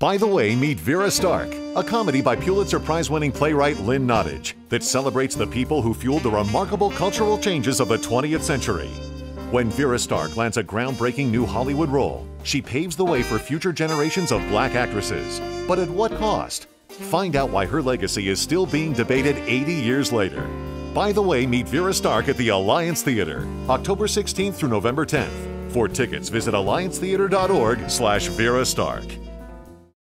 By the way, meet Vera Stark, a comedy by Pulitzer Prize winning playwright Lynn Nottage that celebrates the people who fueled the remarkable cultural changes of the 20th century. When Vera Stark lands a groundbreaking new Hollywood role, she paves the way for future generations of black actresses. But at what cost? Find out why her legacy is still being debated 80 years later. By the way, meet Vera Stark at the Alliance Theatre, October 16th through November 10th. For tickets, visit alliancetheater.org slash Vera Stark.